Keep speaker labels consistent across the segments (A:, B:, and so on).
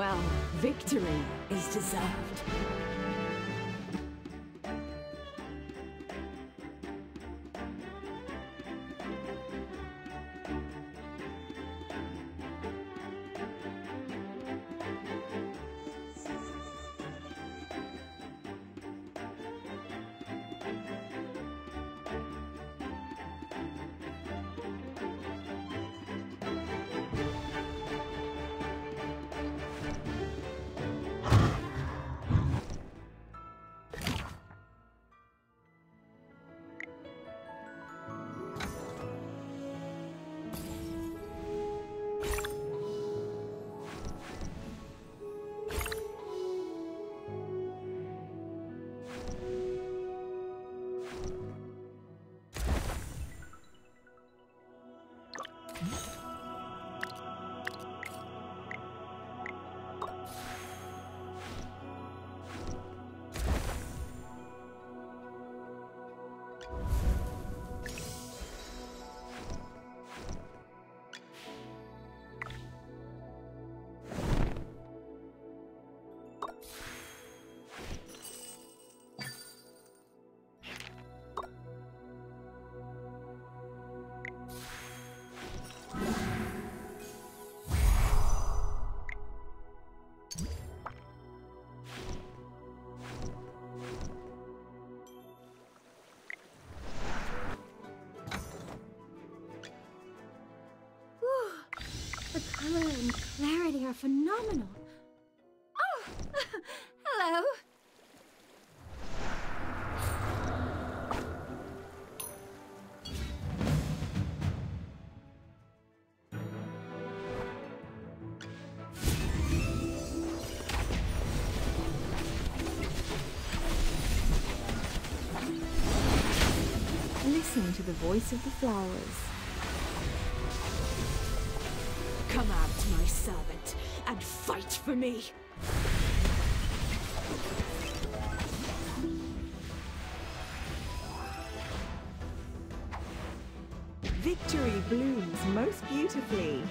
A: Well, victory is deserved. Listen to the voice of the flowers.
B: Come out, my servant, and fight for me.
C: Victory blooms most beautifully.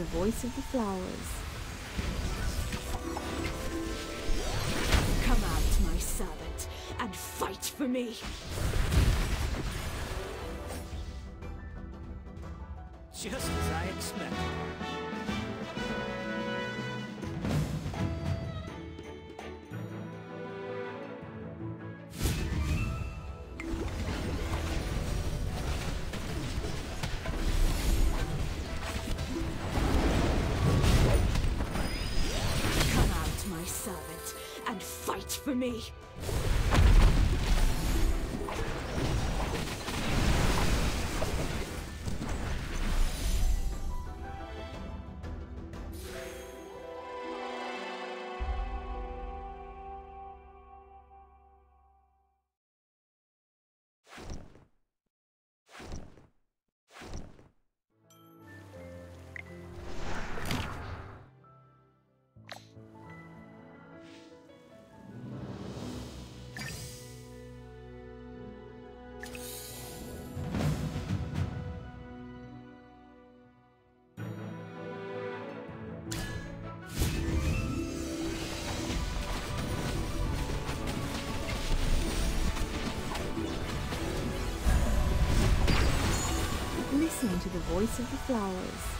A: The voice of the flowers.
B: Come out, my servant, and fight for me.
D: Just as I expected.
B: For me. listening to the
A: voice of the flowers.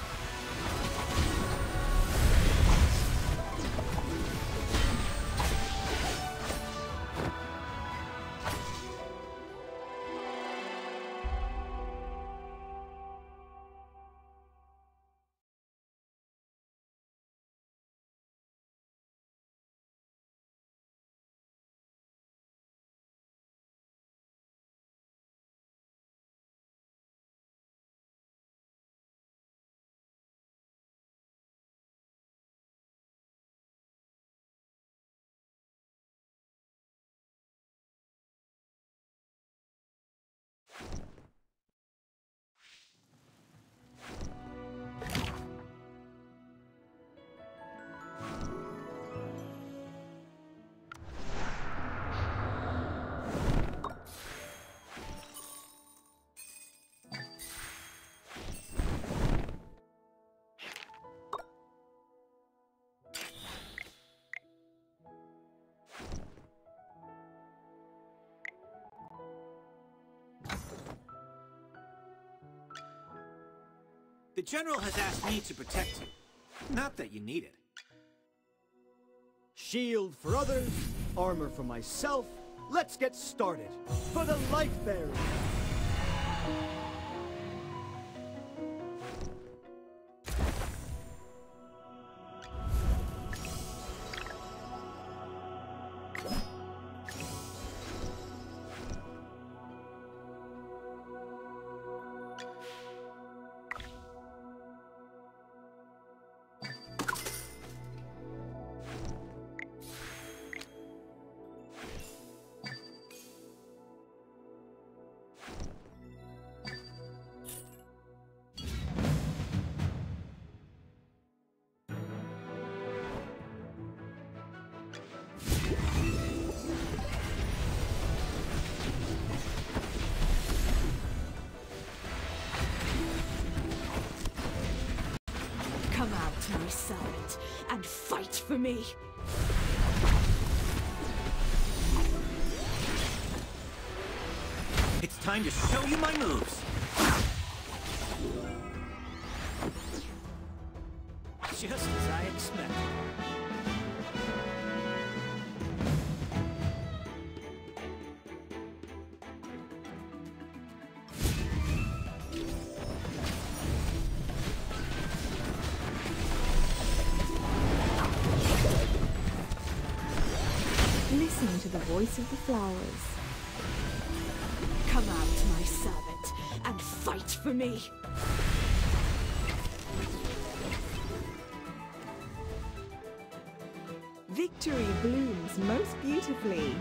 D: The General has asked me to protect you. Not that you need it.
E: Shield for others, armor for myself. Let's get started. For the Life Bearer!
B: Servant, and fight for me.
D: It's time to show you my moves.
A: The voice of the flowers.
B: Come out, my servant, and fight for me.
C: Victory blooms most beautifully.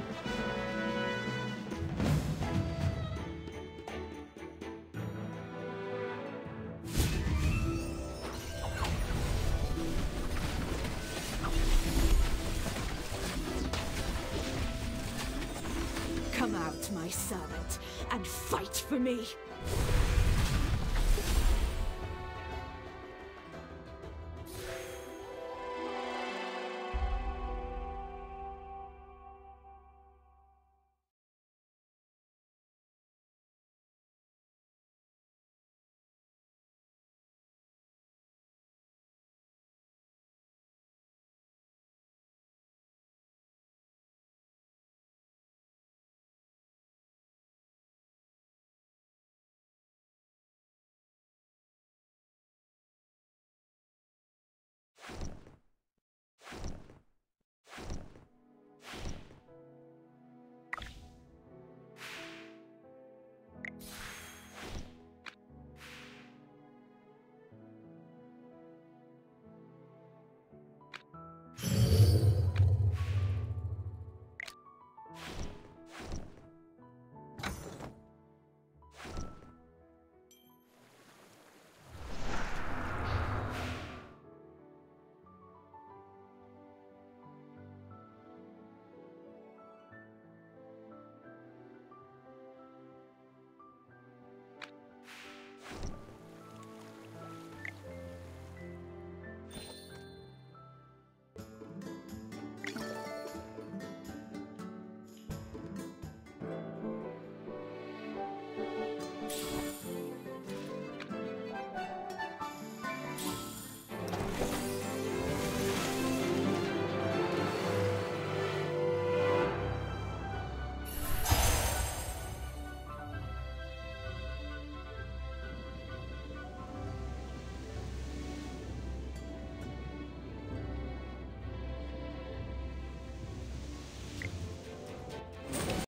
B: Come out, my servant, and fight for me.